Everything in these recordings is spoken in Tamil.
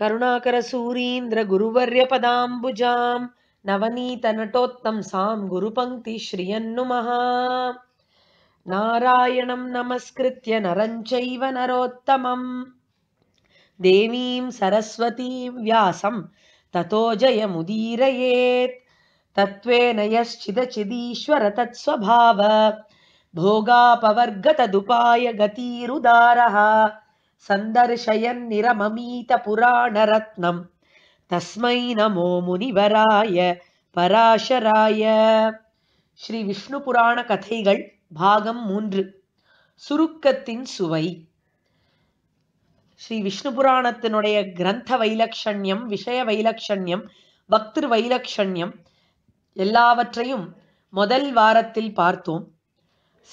करुणाकरसूरीन्द्रगुरुवर्यपदाम्बुजां नवनीतनटोत्तंसां गुरुपङ्क्तिश्रियन्नुमः नारायणं नमस्कृत्य नरं चैव नरोत्तमं देवीं सरस्वतीं व्यासं ततो जयमुदीरयेत् तत्त्वेन यश्चिदचिदीश्वर तत्स्वभाव भोगापवर्गतदुपाय गतिरुदारः सन्दर्शयन्निरममीतपुराणरत्नम् तस्मै नमो முனிவராய பராசராய ஸ்ரீ விஷ்ணு புராண கதைகள் பாகம் மூன்று சுருக்கத்தின் சுவை ஸ்ரீ விஷ்ணு புராணத்தினுடைய கிரந்த வைலக்ஷண்யம் விஷய வைலக்ஷண்யம் பக்திரு வைலக்ஷண்யம் எல்லாவற்றையும் முதல் வாரத்தில் பார்த்தோம்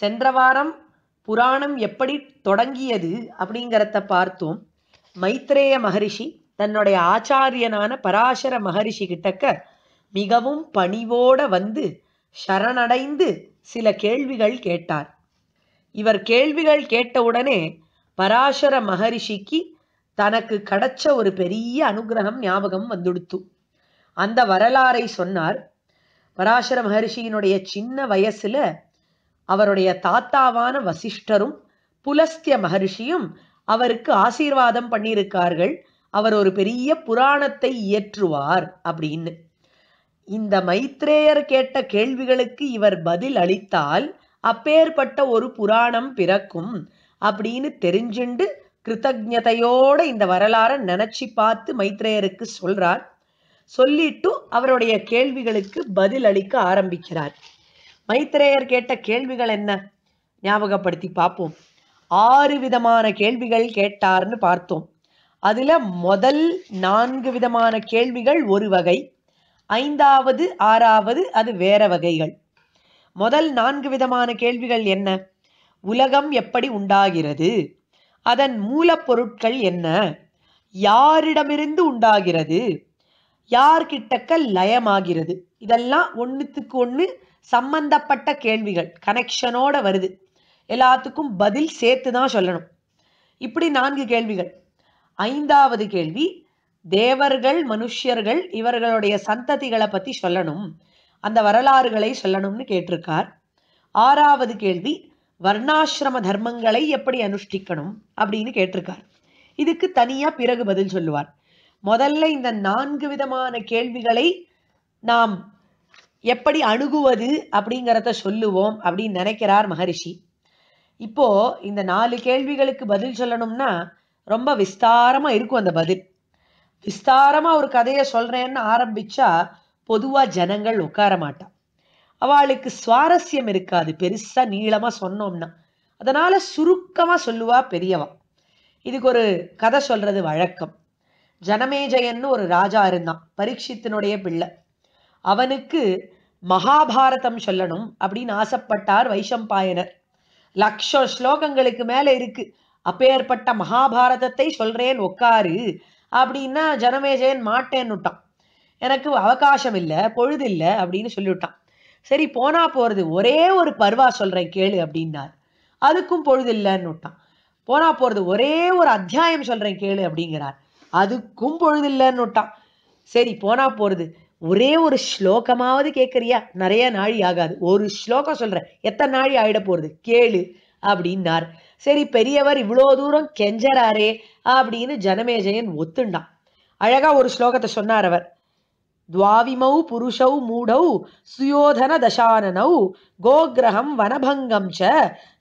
சென்ற வாரம் புராணம் எப்படி தொடங்கியது அப்படிங்கிறத பார்த்தோம். மைத்ரேய மகரிஷி தன்னுடைய ஆச்சாரியனான பராசர மகரிஷி கிட்டக்க மிகவும் பணிவோட வந்து சரணடைந்து சில கேள்விகள் கேட்டார். இவர் கேள்விகள் கேட்டவுடனே பராசர மகரிஷிக்கு தனக்கு கிடைச்ச ஒரு பெரிய அனுகிரகம் ஞாபகம் வந்துடுத்து. அந்த வரலாறை சொன்னார். பராசர மகரிஷியினுடைய சின்ன வயசுல அவருடைய தாத்தாவான வசிஷ்டரும் புலஸ்திய மகர்ஷியும் அவருக்கு ஆசீர்வாதம் பண்ணியிருக்கார்கள். அவர் ஒரு பெரிய புராணத்தை இயற்றுவார் அப்படின்னு. இந்த மைத்ரேயர் கேட்ட கேள்விகளுக்கு இவர் பதில் அளித்தால் அப்பேற்பட்ட ஒரு புராணம் பிறக்கும் அப்படின்னு தெரிஞ்சுண்டு கிருத்தஜதையோட இந்த வரலாறை நினைச்சு பார்த்து மைத்ரேயருக்கு சொல்றார். சொல்லிட்டு அவருடைய கேள்விகளுக்கு பதில் அளிக்க ஆரம்பிக்கிறார். மைத்ரேயர் கேட்ட கேள்விகள் என்ன? ஞாபகப்படுத்தி பார்ப்போம். ஆறு விதமான கேள்விகள் கேட்டார்னு பார்த்தோம். அதில் முதல் நான்கு விதமான கேள்விகள் ஒரு வகை ஐந்தாவது ஆறாவது அது வேற வகைகள். முதல் நான்கு விதமான கேள்விகள் என்ன? உலகம் எப்படி உண்டாகிறது? அதன் மூலப்பொருட்கள் என்ன? யாரிடமிருந்து உண்டாகிறது? யார்கிட்டக்க லயமாகிறது? இதெல்லாம் ஒன்றுத்துக்கு ஒன்று சம்பந்தப்பட்ட கேள்விகள் கனெக்ஷனோட வருது. எல்லாத்துக்கும் பதில் சேர்த்து தான் சொல்லணும். இப்படி நான்கு கேள்விகள். ஐந்தாவது கேள்வி தேவர்கள் மனுஷியர்கள் இவர்களுடைய சந்ததிகளை பற்றி சொல்லணும். அந்த வரலாறுகளை சொல்லணும்னு கேட்டிருக்கார். ஆறாவது கேள்வி வர்ணாசிரம தர்மங்களை எப்படி அனுஷ்டிக்கணும் அப்படின்னு கேட்டிருக்கார். இதுக்கு தனியாக பிறகு பதில் சொல்லுவார். முதல்ல இந்த நான்கு விதமான கேள்விகளை நாம் எப்படி அணுகுவது அப்படிங்கிறத சொல்லுவோம் அப்படின்னு நினைக்கிறார் மகரிஷி. இப்போ இந்த நாலு கேள்விகளுக்கு பதில் சொல்லணும்னா ரொம்ப விஸ்தாரமாக இருக்கும் அந்த பதில். விஸ்தாரமாக ஒரு கதையை சொல்கிறேன்னு ஆரம்பித்தா பொதுவாக ஜனங்கள் உட்கார மாட்டா. அவளுக்கு சுவாரஸ்யம் இருக்காது பெருசாக நீளமாக சொன்னோம்னா. அதனால் சுருக்கமாக சொல்லுவா பெரியவா. இதுக்கு ஒரு கதை சொல்கிறது வழக்கம். ஜனமேஜயன்னு ஒரு ராஜா இருந்தான் பரீட்சித்தினுடைய பிள்ளை. அவனுக்கு மகாபாரதம் சொல்லணும் அப்படின்னு ஆசைப்பட்டார் வைஷம்பாயனர். லட்சம் ஸ்லோகங்களுக்கு மேல இருக்கு. அப்பேற்பட்ட மகாபாரதத்தை சொல்றேன் உட்காரு அப்படின்னா ஜனமேஜயன் மாட்டேன்னுட்டான். எனக்கு அவகாசம் இல்லை பொழுது இல்லை அப்படின்னு சொல்லிவிட்டான். சரி போனா போறது ஒரே ஒரு பருவா சொல்றேன் கேளு அப்படின்னார். அதுக்கும் பொழுது இல்லைன்னு விட்டான் போனா போறது ஒரே ஒரு அத்தியாயம் சொல்றேன் கேளு அப்படிங்கிறார். அதுக்கும் பொழுது இல்லைன்னு விட்டான் சரி போனா போறது ஒரே ஒரு ஸ்லோகமாவது கேட்கறியா நிறைய நாழி ஆகாது. ஒரு ஸ்லோகம் சொல்றேன். எத்தனை நாழி ஆகிட போறது கேளு அப்படின்னார். சரி பெரியவர் இவ்வளோ தூரம் கெஞ்சறாரே அப்படின்னு ஜனமேஜயன் ஒத்துண்டான். அழகா ஒரு ஸ்லோகத்தை சொன்னார் அவர். துவாவிமௌ புருஷௌ மூடௌ சுயோதன தசானனௌ கோகிரகம் வனபங்கம் ச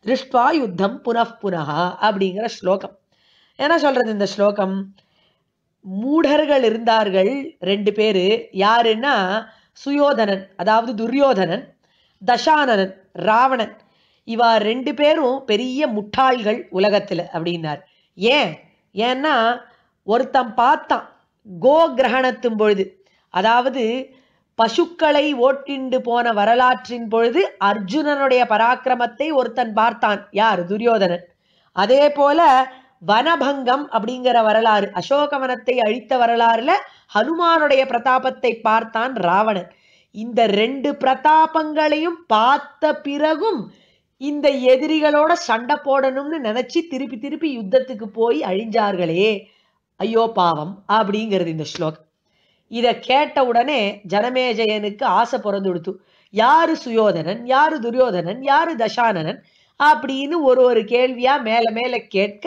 திருஷ்டுவா யுத்தம் புனః அப்படிங்கிற ஸ்லோகம். என்ன சொல்றது இந்த ஸ்லோகம்? மூடர்கள் இருந்தார்கள் ரெண்டு பேரு. யாருன்னா சுயோதனன் அதாவது துரியோதனன் தசானனன் ராவணன். இவா ரெண்டு பேரும் பெரிய முட்டாள்கள் உலகத்துல அப்படின்னார். ஏன்? ஏன்னா ஒருத்தன் பார்த்தான் கோ கிரகணத்தும் பொழுது. அதாவது பசுக்களை ஓட்டிண்டு போன வரலாற்றின் பொழுது அர்ஜுனனுடைய பராக்கிரமத்தை ஒருத்தன் பார்த்தான். யார்? துரியோதனன். அதே போல வனபங்கம் அப்படிங்கிற வரலாறு அசோகவனத்தை அழித்த வரலாறுல ஹனுமானுடைய பிரதாபத்தை பார்த்தான் ராவணன். இந்த ரெண்டு பிரதாபங்களையும் பார்த்த பிறகும் இந்த எதிரிகளோட சண்டை போடணும்னு நினைச்சு திருப்பி திருப்பி யுத்தத்துக்கு போய் அழிஞ்சார்களே. ஐயோ பாவம் அப்படிங்கிறது இந்த ஸ்லோகம். இதை கேட்ட உடனே ஜனமேஜயனுக்கு ஆசை பிறந்து கொடுத்து யாரு சுயோதனன்? யாரு துரியோதனன்? யாரு தசானனன்? அப்படின்னு ஒரு ஒரு கேள்வியா மேல மேல கேட்க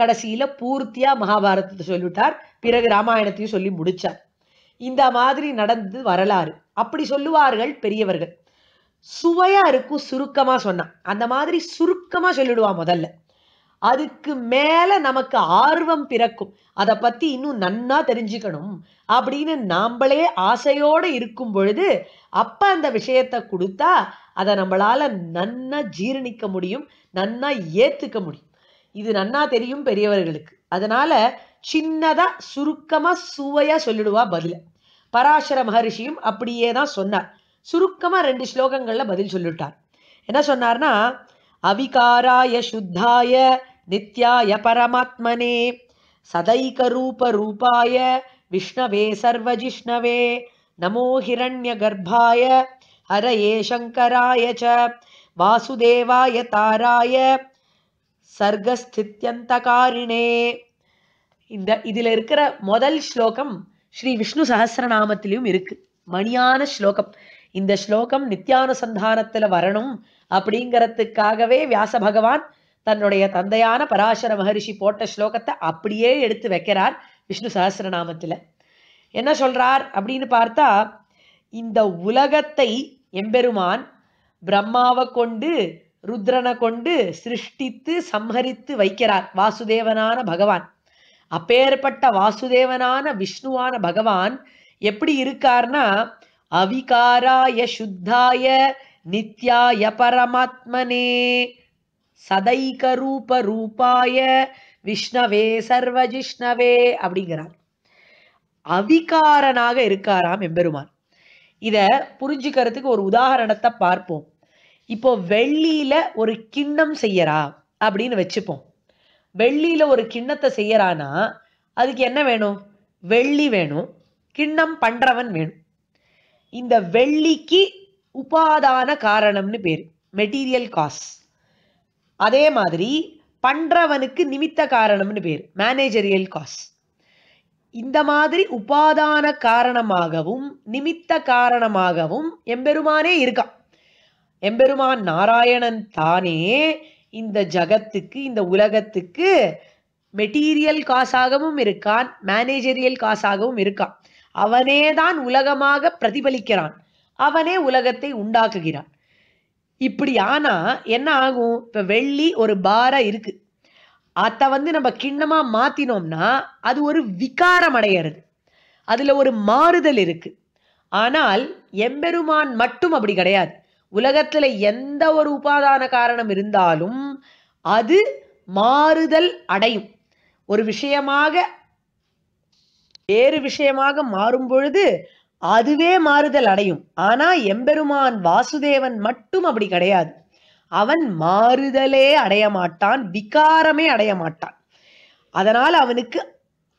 கடைசியில பூர்த்தியா மகாபாரதத்தை சொல்லிவிட்டார். பிறகு ராமாயணத்தையும் சொல்லி முடிச்சார். இந்த மாதிரி நடந்து வரலாறு. அப்படி சொல்லுவார்கள் பெரியவர்கள். சுவையா இருக்கும் சுருக்கமா சொன்னான் அந்த மாதிரி சுருக்கமா சொல்லிடுவா முதல்ல. அதுக்கு மேல நமக்கு ஆர்வம் பிறக்கும். அதை பத்தி இன்னும் நன்னா தெரிஞ்சுக்கணும் அப்படின்னு நாம்பளே ஆசையோட இருக்கும் பொழுது அப்ப அந்த விஷயத்தை கொடுத்தா அதை நம்மளால நன்னா ஜீரணிக்க முடியும் நன்னா ஏத்துக்க முடியும். இது நன்னா தெரியும் பெரியவர்களுக்கு. அதனால சின்னதா சுருக்கமா சுவையா சொல்லிடுவா பதில. பராசர மகரிஷியும் அப்படியே தான் சொன்னார். சுருக்கமா ரெண்டு ஸ்லோகங்கள்ல பதில் சொல்லிட்டார் என்ன சொன்னார்னா அவிகாராய சுத்தாய நித்யாய பரமாத்மனே சதைக ரூப ரூபாய விஷ்ணவே சர்வஜிஷ்ணவே நமோ ஹிரண்ய கர்ப்பாய ஹரயே சங்கராய ச வாசுதேவாய தாராய சர்க்கஸ்தித்யந்தகாரிணே. இந்த இதுல இருக்கிற முதல் ஸ்லோகம் ஸ்ரீ விஷ்ணு சகசிரநாமத்திலையும் இருக்கு. மணியான ஸ்லோகம். இந்த ஸ்லோகம் நித்யானுசந்தானத்தில் வரணும் அப்படிங்கறதுக்காகவே வியாச பகவான் தன்னுடைய தந்தையான பராசர மகரிஷி போட்ட ஸ்லோகத்தை அப்படியே எடுத்து வைக்கிறார் விஷ்ணு சகசிரநாமத்தில் என்ன சொல்றார் அப்படின்னு பார்த்தா இந்த உலகத்தை எம்பெருமான் பிரம்மாவை கொண்டு ருத்ரனை கொண்டு சிருஷ்டித்து சம்ஹரித்து வைக்கிறார் வாசுதேவனான பகவான். அப்பேற்பட்ட வாசுதேவனான விஷ்ணுவான பகவான் எப்படி இருக்கார்னா அவிகாராய சுத்தாய நித்யாய பரமாத்மனே சதைக ரூப ரூபாய விஷ்ணவே சர்வஜிஷ்ணவே அப்படிங்கிறார். அவிகாரனாக இருக்காராம் எம்பெருமான். இதை புரிஞ்சுக்கிறதுக்கு ஒரு உதாரணத்தை பார்ப்போம். இப்போ வெள்ளியில ஒரு கிண்ணம் செய்யறா அப்படின்னு வச்சுப்போம். வெள்ளியில ஒரு கிண்ணத்தை செய்யறானா அதுக்கு என்ன வேணும்? வெள்ளி வேணும். கிண்ணம் பண்றவன் வேணும். இந்த வெள்ளிக்கு உபாதான காரணம்னு பேர். மெட்டீரியல் காஸ் அதே மாதிரி பண்றவனுக்கு நிமித்த காரணம்னு பேர். மேனேஜரியல் காஸ் இந்த மாதிரி உபாதான காரணமாகவும் நிமித்த காரணமாகவும் எம்பெருமானே இருக்கான். எம்பெருமான் நாராயணன் தானே இந்த ஜகத்துக்கு இந்த உலகத்துக்கு மெட்டீரியல் காசாகவும் இருக்கான் மேனேஜரியல் காசாகவும் இருக்கான். அவனே தான் உலகமாக பிரதிபலிக்கிறான். அவனே உலகத்தை உண்டாக்குகிறான். இப்படி ஆனா என்ன ஆகும்? இப்ப வெள்ளி ஒரு பாரா இருக்கு. அத வந்து நம்ம கிண்ணமா மாத்தினோம்னா அது ஒரு விகாரம் அடையிறது. அதுல ஒரு மாறுதல் இருக்கு. ஆனால் எம்பெருமான் மட்டும் அப்படி கிடையாது. உலகத்துல எந்த ஒரு உபாதான காரணம் இருந்தாலும் அது மாறுதல் அடையும். ஒரு விஷயமாக வேறு விஷயமாக மாறும் பொழுது அதுவே மாறுதல் அடையும். ஆனா எம்பெருமான் வாசுதேவன் மட்டும் அப்படி கிடையாது. அவன் மாறுதலே அடைய மாட்டான் விகாரமே அடைய மாட்டான். அதனால் அவனுக்கு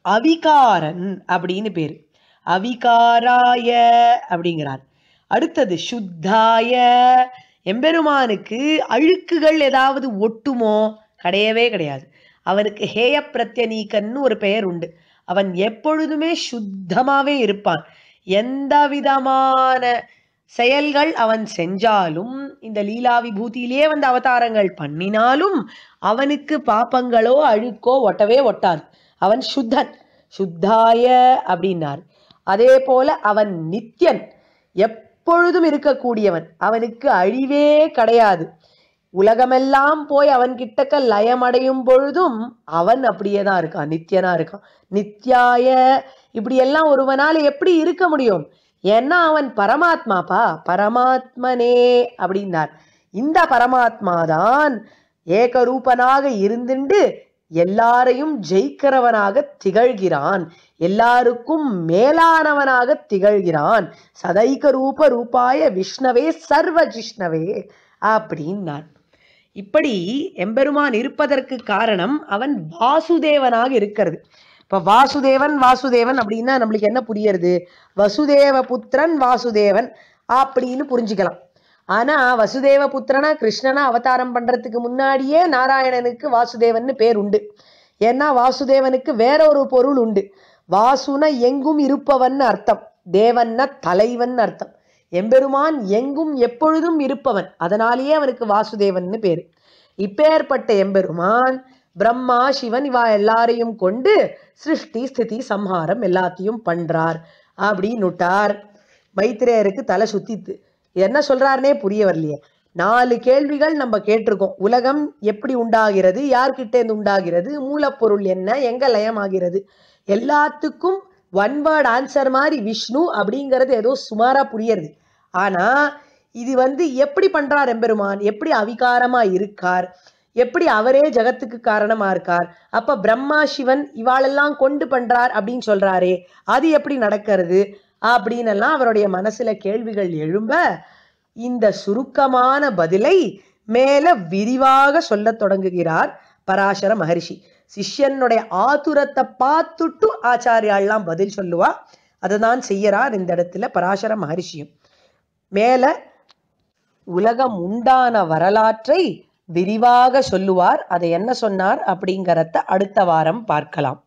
அவிகாரன் அப்படின்னு பேரு. அவிகாராய அப்படிங்கிறார். அடுத்தது சுத்தாய. எம்பெருமானுக்கு அழுக்குகள் ஏதாவது ஒட்டுமோ? கிடையவே கிடையாது. அவனுக்கு ஹேய பிரத்யநீக்கன்னு ஒரு பெயர் உண்டு. அவன் எப்பொழுதுமே சுத்தமாகவே இருப்பான். எந்த விதமான செயல்கள் அவன் செஞ்சாலும் இந்த லீலா விபூதியிலே வந்து அவதாரங்கள் பண்ணினாலும் அவனுக்கு பாப்பங்களோ அழுக்கோ ஒட்டவே ஒட்டாது. அவன் சுத்தன். சுத்தாய அப்படின்னார். அதே போல அவன் நித்யன். எப்பொழுதும் இருக்கக்கூடியவன். அவனுக்கு அழிவே கிடையாது. உலகமெல்லாம் போய் அவன் கிட்டக்க லயமடையும் பொழுதும் அவன் அப்படியே தான் இருக்கான் நித்தியனா இருக்கான். நித்யாய இப்படி எல்லாம் ஒருவனால எப்படி இருக்க முடியும்? ஏன்னா அவன் பரமாத்மாப்பா. பரமாத்மனே அப்படின்னார். இந்த பரமாத்மா தான் ஏகரூபனாக இருந்துண்டு எல்லாரையும் ஜெயிக்கிறவனாக திகழ்கிறான். எல்லாருக்கும் மேலானவனாக திகழ்கிறான். சதைக ரூப ரூபாய விஷ்ணவே சர்வ ஜிஷ்ணவே அப்படின்னான். இப்படி எம்பெருமான் இருப்பதற்கு காரணம் அவன் வாசுதேவனாக இருக்கிறது. இப்ப வாசுதேவன் வாசுதேவன் அப்படின்னா நம்மளுக்கு என்ன புரியறது? வசுதேவ புத்திரன் வாசுதேவன் அப்படின்னு புரிஞ்சுக்கலாம். ஆனா வசுதேவ புத்திரனா கிருஷ்ணனா அவதாரம் பண்றதுக்கு முன்னாடியே நாராயணனுக்கு வாசுதேவன்னு பேர் உண்டு. ஏன்னா வாசுதேவனுக்கு வேற ஒரு பொருள் உண்டு. வாசுன எங்கும் இருப்பவன் அர்த்தம். தேவன்னா தலைவன் அர்த்தம். எம்பெருமான் எங்கும் எப்பொழுதும் இருப்பவன். அதனாலேயே அவனுக்கு வாசுதேவன்னு பேரு. இப்பேற்பட்ட எம்பெருமான் பிரம்மா சிவன் இவா எல்லாரையும் கொண்டு சிருஷ்டி ஸ்திதி சம்ஹாரம் எல்லாத்தையும் பண்றார். அப்படின்னுட்டார். மைத்திரேயருக்கு தலை சுத்தித்து. என்ன சொல்றாருனே புரிய வரலையே. நாலு கேள்விகள் நம்ம கேட்டிருக்கோம். உலகம் எப்படி உண்டாகிறது? யார்கிட்ட இருந்து உண்டாகிறது? மூலப்பொருள் என்ன? எங்க லயமாகிறது? எல்லாத்துக்கும் ஒன் வேர்ட் ஆன்சர் மாதிரி விஷ்ணு அப்படிங்கிறது ஏதோ சுமாரா புரியறது. ஆனா இது வந்து எப்படி பண்றார் எம்பெருமான்? எப்படி அவிகாரமா இருக்கார்? எப்படி அவரே ஜகத்துக்கு காரணமா இருக்கார்? அப்ப பிரம்மா சிவன் இவாளெல்லாம் கொண்டு பண்றார் அப்படின்னு சொல்றாரே. அது எப்படி நடக்கிறது? அப்படின்னெல்லாம் அவருடைய மனசுல கேள்விகள் எழும்ப இந்த சுருக்கமான பதிலை மேல விரிவாக சொல்லத் தொடங்குகிறார் பராசர மகரிஷி. சிஷ்யனுடைய ஆதுரத்தை பார்த்துட்டு ஆச்சாரியாள்லாம் பதில் சொல்லுவா. அதுதான் செய்யறார் இந்த இடத்துல பராசர மகரிஷியும். மேல உலகம் உண்டான வரலாற்றை விரிவாக சொல்லுவார். அதை என்ன சொன்னார் அப்படிங்கிறத அடுத்த வாரம் பார்க்கலாம்.